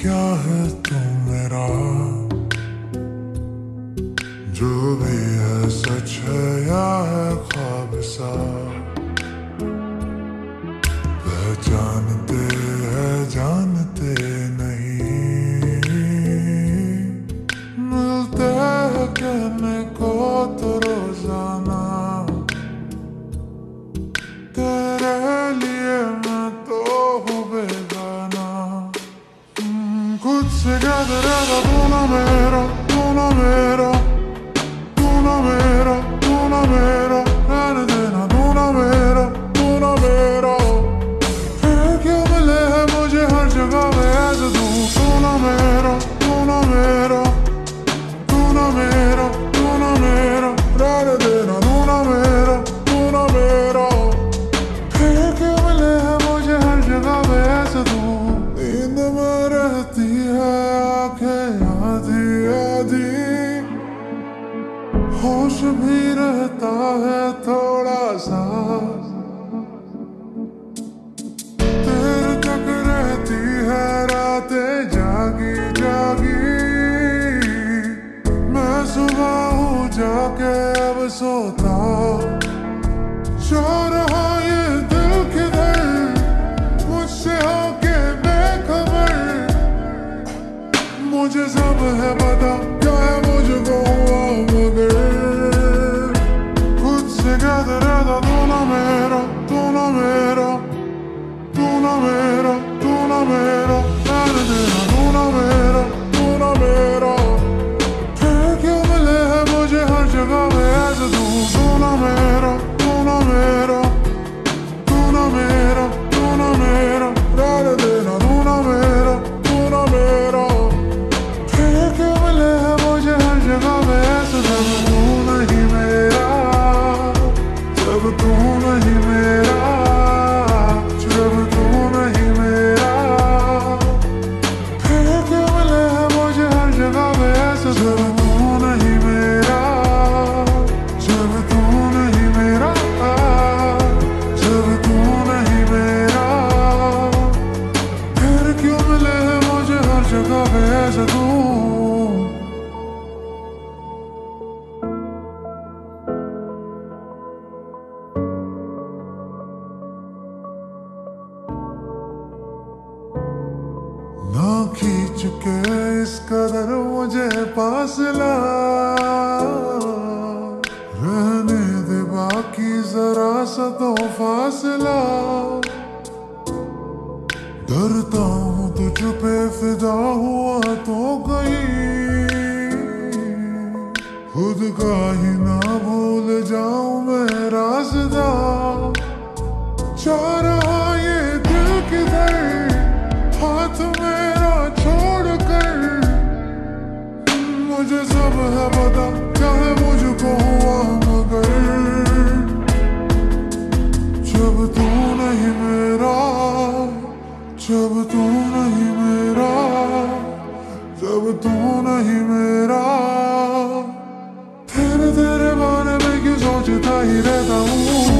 क्या है तू मेरा? जो भी है सच है या है ख्वाब सा? पहचानते हैं, जानते नहीं। मिलते हैं कहने को तो रोज़ाना। हम्म, खुद से कहते रहता तू होश भी रहता है थोड़ा सा। तक रहती है, रातें जागी जागी। मैं सुबह हूँ जाके अब सोता। जा रहा ये दिल किधर मुझसे होके बेखबर। मुझे सब है पता, क्या है मुझको हुआ? खींच के इस कदर मुझे फासला रहने दे बाकी जरा सा तो फासला। डरता हूँ तुझ पे फिदा हुआ तो कहीं। खुद का ही ना भूल जाऊँ मैं रास्ता जा सब है पता, चाहे मुझको हुआ मगर। जब तू नहीं मेरा, जब तू नहीं मेरा, जब तू नहीं मेरा। तेरे तेरे बारे में क्यों सोचता ही रहता हूँ?